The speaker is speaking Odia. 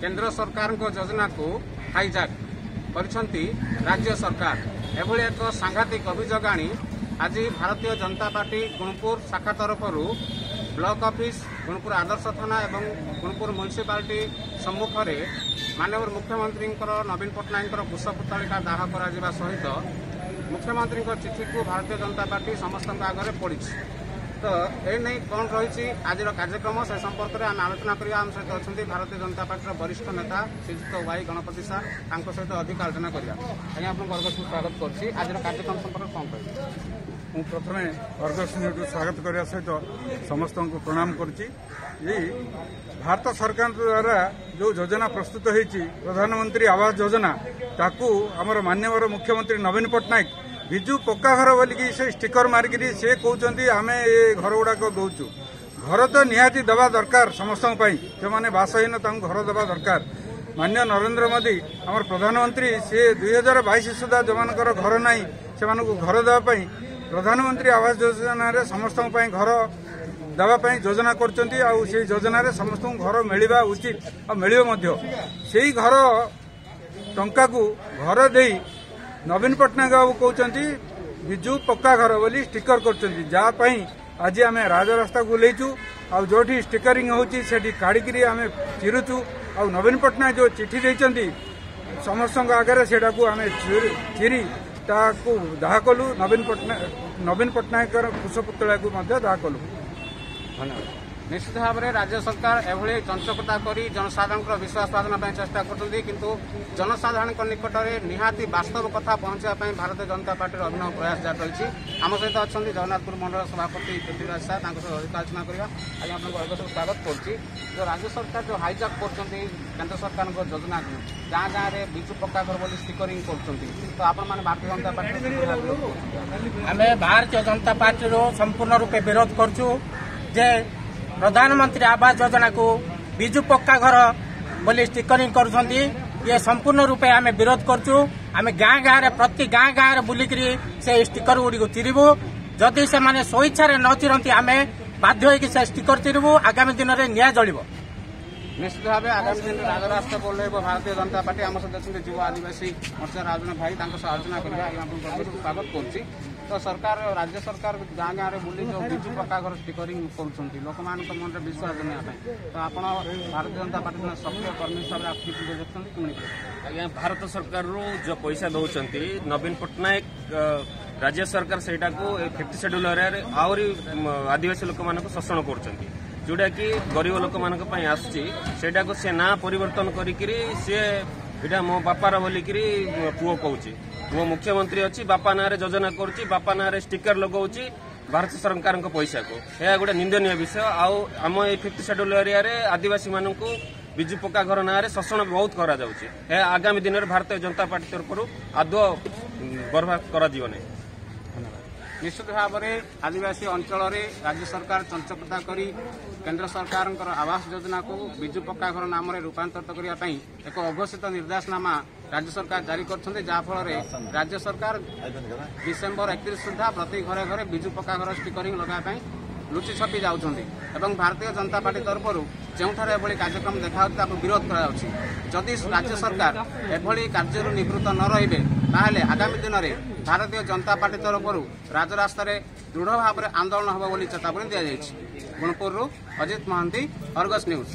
କେନ୍ଦ୍ର ସରକାରଙ୍କ ଯୋଜନାକୁ ହାଇଜାକ୍ କରିଛନ୍ତି ରାଜ୍ୟ ସରକାର। ଏଭଳି ଏକ ସାଂଘାତିକ ଅଭିଯୋଗ ଆଣି ଆଜି ଭାରତୀୟ ଜନତା ପାର୍ଟି ଗୁଣପୁର ଶାଖା ତରଫରୁ ବ୍ଲକ ଅଫିସ୍ ଗୁଣପୁର ଆଦର୍ଶ ଥାନା ଏବଂ ଗୁଣପୁର ମ୍ୟୁନିସିପାଲିଟି ସମ୍ମୁଖରେ ମାନ୍ୟବର ମୁଖ୍ୟମନ୍ତ୍ରୀଙ୍କର ନବୀନ ପଟ୍ଟନାୟକଙ୍କର କୁଶପୁତ୍ତଳିକା ଦାହ କରାଯିବା ସହିତ ମୁଖ୍ୟମନ୍ତ୍ରୀଙ୍କ ଚିଠିକୁ ଭାରତୀୟ ଜନତା ପାର୍ଟି ସମସ୍ତଙ୍କ ଆଗରେ ପଡ଼ିଛି। ତ ଏ ନେଇ କ'ଣ ରହିଛି? ଆଜିର କାର୍ଯ୍ୟକ୍ରମ ସେ ସମ୍ପର୍କରେ ଆମେ ଆଲୋଚନା କରିବା। ଆମ ସହିତ ଅଛନ୍ତି ଭାରତୀୟ ଜନତା ପାର୍ଟିର ବରିଷ୍ଠ ନେତା ଶ୍ରୀଯୁକ୍ତ ୱାଇ ଗଣପତି ସାର୍। ତାଙ୍କ ସହିତ ଅଧିକ ଆଲୋଚନା କରିବା। ଆଜ୍ଞା ଆପଣଙ୍କୁ ଅର୍ଗସକୁ ସ୍ୱାଗତ କରୁଛି। ଆଜିର କାର୍ଯ୍ୟକ୍ରମ ସମ୍ପର୍କରେ କ'ଣ କହିବେ? ମୁଁ ପ୍ରଥମେ ଅର୍ଗସ ନ୍ୟୁଜକୁ ସ୍ୱାଗତ କରିବା ସହିତ ସମସ୍ତଙ୍କୁ ପ୍ରଣାମ କରୁଛି। ଏଇ ଭାରତ ସରକାରଙ୍କ ଦ୍ୱାରା ଯେଉଁ ଯୋଜନା ପ୍ରସ୍ତୁତ ହୋଇଛି ପ୍ରଧାନମନ୍ତ୍ରୀ ଆବାସ ଯୋଜନା ତାକୁ ଆମର ମାନ୍ୟବର ମୁଖ୍ୟମନ୍ତ୍ରୀ ନବୀନ ପଟ୍ଟନାୟକ ବିଜୁ ପକ୍କା ଘର ବୋଲିକି ସେ ଷ୍ଟିକର ମାରିକିରି ସେ କହୁଛନ୍ତି ଆମେ ଏ ଘର ଗୁଡ଼ାକ ଦେଉଛୁ। ଘର ତ ନିହାତି ଦେବା ଦରକାର ସମସ୍ତଙ୍କ ପାଇଁ। ଯେଉଁମାନେ ବାସହୀନ ତାଙ୍କୁ ଘର ଦେବା ଦରକାର। ମାନ୍ୟ ନରେନ୍ଦ୍ର ମୋଦି ଆମର ପ୍ରଧାନମନ୍ତ୍ରୀ ସେ ଦୁଇ ହଜାର ବାଇଶ ସୁଦ୍ଧା ଯେଉଁମାନଙ୍କର ଘର ନାହିଁ ସେମାନଙ୍କୁ ଘର ଦେବା ପାଇଁ ପ୍ରଧାନମନ୍ତ୍ରୀ ଆବାସ ଯୋଜନାରେ ସମସ୍ତଙ୍କ ପାଇଁ ଘର ଦେବା ପାଇଁ ଯୋଜନା କରୁଛନ୍ତି। ଆଉ ସେଇ ଯୋଜନାରେ ସମସ୍ତଙ୍କୁ ଘର ମିଳିବା ଉଚିତ। ଆଉ ମିଳିବ ମଧ୍ୟ। ସେଇ ଘର ଟଙ୍କାକୁ ଘର ଦେଇ ନବୀନ ପଟ୍ଟନାୟକ ବାବୁ କହୁଛନ୍ତି ବିଜୁ ପକ୍କା ଘର ବୋଲି ଷ୍ଟିକର କରୁଛନ୍ତି। ଯାହା ପାଇଁ ଆଜି ଆମେ ରାଜରାସ୍ତାକୁ ଓହ୍ଲେଇଛୁ ଆଉ ଯୋଉଠି ଷ୍ଟିକରିଂ ହେଉଛି ସେଠି କାଢ଼ିକିରି ଆମେ ଚିରୁଛୁ। ଆଉ ନବୀନ ପଟ୍ଟନାୟକ ଯେଉଁ ଚିଠି ଦେଇଛନ୍ତି ସମସ୍ତଙ୍କ ଆଗରେ ସେଟାକୁ ଆମେ ଚିରି- ଚିରି ତାକୁ ଦାହ କଲୁ। ନବୀନ ପଟ୍ଟନାୟକ ନବୀନ ପଟ୍ଟନାୟକର କୁଶପୁତଳାକୁ ମଧ୍ୟ ଦାହ କଲୁ। ଧନ୍ୟବାଦ। ନିଶ୍ଚିତ ଭାବରେ ରାଜ୍ୟ ସରକାର ଏଭଳି ଚଞ୍ଚକତା କରି ଜନସାଧାରଣଙ୍କର ବିଶ୍ୱାସ ପାଦନ ପାଇଁ ଚେଷ୍ଟା କରୁଛନ୍ତି କିନ୍ତୁ ଜନସାଧାରଣଙ୍କ ନିକଟରେ ନିହାତି ବାସ୍ତବ କଥା ପହଞ୍ଚିବା ପାଇଁ ଭାରତୀୟ ଜନତା ପାର୍ଟିର ଅଭିନବ ପ୍ରୟାସ ଜାରି ରହିଛି। ଆମ ସହିତ ଅଛନ୍ତି ଜଗନ୍ନାଥପୁର ମଣ୍ଡଳ ସଭାପତି ପୃଥ୍ୱୀରାଜ ସାହା ତାଙ୍କ ସହିତ ଅଧିକ ଆଲୋଚନା କରିବା। ଆଜ୍ଞା ଆପଣଙ୍କୁ ଅର୍ଗସକୁ ସ୍ୱାଗତ କରୁଛି। ଯେଉଁ ରାଜ୍ୟ ସରକାର ଯେଉଁ ହାଇଜାକ୍ କରୁଛନ୍ତି କେନ୍ଦ୍ର ସରକାରଙ୍କ ଯୋଜନାକୁ ଗାଁ ଗାଁରେ ବିଜୁ ପକ୍କା ଘର ବୋଲି ଷ୍ଟିକରିଂ କରୁଛନ୍ତି ତ ଆପଣମାନେ ଭାରତୀୟ ଜନତା ପାର୍ଟି ଆମେ ଭାରତୀୟ ଜନତା ପାର୍ଟିରୁ ସମ୍ପୂର୍ଣ୍ଣ ରୂପେ ବିରୋଧ କରୁଛୁ ଯେ ପ୍ରଧାନମନ୍ତ୍ରୀ ଆବାସ ଯୋଜନାକୁ ବିଜୁ ପକ୍କା ଘର ବୋଲି ଷ୍ଟିକରିଂ କରୁଛନ୍ତି। ଇଏ ସମ୍ପୂର୍ଣ୍ଣ ରୂପେ ଆମେ ବିରୋଧ କରୁଛୁ। ଆମେ ଗାଁ ଗାଁରେ ପ୍ରତି ଗାଁ ଗାଁରେ ବୁଲିକରି ସେ ଷ୍ଟିକର ଗୁଡ଼ିକୁ ଚିରିବୁ। ଯଦି ସେମାନେ ସ୍ୱଇଚ୍ଛାରେ ନ ଚିରନ୍ତି ଆମେ ବାଧ୍ୟ ହୋଇକି ସେ ଷ୍ଟିକର ଚିରିବୁ। ଆଗାମୀ ଦିନରେ ନିଆଁ ଜଳିବ। ନିଶ୍ଚିତ ଭାବେ ଆଗାମୀ ଦିନରେ ରାଜରାସ୍ତା ବୋଲେଇବ ଭାରତୀୟ ଜନତା ପାର୍ଟି ଆମ ସହିତ ଯୁବ ଆଦିବାସୀ ମୋର୍ଚ୍ଚା ରାଜନ ଭାଇ। ତାଙ୍କ ସହ ଆଲୋଚନା କରିବା ଆଜ୍ଞା ଆପଣଙ୍କୁ ସ୍ୱାଗତ କରୁଛି। ତ ସରକାର ରାଜ୍ୟ ସରକାର ଗାଁ ଗାଁରେ ବୁଲି ଯେଉଁ ବିଜୁ ପକ୍କା ଘର ଷ୍ଟିକରିଂ କରୁଛନ୍ତି ଲୋକମାନଙ୍କ ମନରେ ବିଶ୍ୱାସ ଜମେଇବା ପାଇଁ। ତ ଆପଣ ଭାରତୀୟ ଜନତା ପାର୍ଟି ଜଣେ ସକ୍ରିୟ କର୍ମୀ ହିସାବରେ ଆପ୍ଲିକେସନ ଦେଖୁଛନ୍ତି କେମିତି ଆଜ୍ଞା ଭାରତ ସରକାରରୁ ଯୋଉ ପଇସା ଦଉଛନ୍ତି ନବୀନ ପଟ୍ଟନାୟକ ଅ, ରାଜ୍ୟ ସରକାର ସେଇଟାକୁ ଫିଫ୍ଟି ସେଡ୍ୟୁଲ ଏରିଆରେ ଆହୁରି ମ, ଆଦିବାସୀ ଲୋକମାନଙ୍କୁ ଶୋଷଣ କରୁଛନ୍ତି। ଯୋଉଟା କି ଗରିବ ଲୋକମାନଙ୍କ ପାଇଁ ଆସୁଛି ସେଇଟାକୁ ସେ ନାଁ ପରିବର୍ତ୍ତନ କରିକିରି ସିଏ ଏଇଟା ମୋ ବାପାର ବୋଲିକିରି ପୁଅ କହୁଛି। ମୋ ମୁଖ୍ୟମନ୍ତ୍ରୀ ଅଛି ବାପା ନାଁରେ ଯୋଜନା କରୁଛି ବାପା ନାଁରେ ଷ୍ଟିକର ଲଗାଉଛି ଭାରତ ସରକାରଙ୍କ ପଇସାକୁ। ଏହା ଗୋଟେ ନିନ୍ଦନୀୟ ବିଷୟ। ଆଉ ଆମ ଏଇ ଫିଫ୍ଟି ସେଡ୍ୟୁଲ ଏରିଆରେ ଆଦିବାସୀମାନଙ୍କୁ ବିଜୁ ପକ୍କା ଘର ନାଁରେ ଶୋଷଣ ବହୁତ କରାଯାଉଛି। ଏହା ଆଗାମୀ ଦିନରେ ଭାରତୀୟ ଜନତା ପାର୍ଟି ତରଫରୁ ଆଦୌ ଉଁ, ବରବାଦ କରାଯିବ ନାହିଁ। ନିଶ୍ଚିତ ଭାବରେ ଆଦିବାସୀ ଅଞ୍ଚଳରେ ରାଜ୍ୟ ସରକାର ଚଞ୍ଚକତା କରି କେନ୍ଦ୍ର ସରକାରଙ୍କର ଆବାସ ଯୋଜନାକୁ ବିଜୁ ପକ୍କା ଘର ନାମରେ ରୂପାନ୍ତରିତ କରିବା ପାଇଁ ଏକ ଅଘୋଷିତ ନିର୍ଦ୍ଦେଶନାମା ରାଜ୍ୟ ସରକାର ଜାରି କରିଛନ୍ତି ଯାହାଫଳରେ ରାଜ୍ୟ ସରକାର ଡିସେମ୍ବର ଏକତିରିଶ ସୁଦ୍ଧା ପ୍ରତି ଘରେ ଘରେ ବିଜୁ ପକ୍କା ଘର ଷ୍ଟିକରିଂ ଲଗାଇବା ପାଇଁ ଲୁଚି ଛପି ଯାଉଛନ୍ତି ଏବଂ ଭାରତୀୟ ଜନତା ପାର୍ଟି ତରଫରୁ ଯେଉଁଠାରେ ଏଭଳି କାର୍ଯ୍ୟକ୍ରମ ଦେଖାଯାଉଛି ତାକୁ ବିରୋଧ କରାଯାଉଛି। ଯଦି ରାଜ୍ୟ ସରକାର ଏଭଳି କାର୍ଯ୍ୟରୁ ନିବୃତ୍ତ ନ ରହିବେ ତାହେଲେ ଆଗାମୀ ଦିନରେ ଭାରତୀୟ ଜନତା ପାର୍ଟି ତରଫରୁ ରାଜରାସ୍ତାରେ ଦୃଢ଼ ଭାବରେ ଆନ୍ଦୋଳନ ହେବ ବୋଲି ଚେତାବନୀ ଦିଆଯାଇଛି। ଗୁଣପୁରରୁ ଅଜିତ ମହାନ୍ତି ଅର୍ଗସ୍ ନ୍ୟୁଜ୍।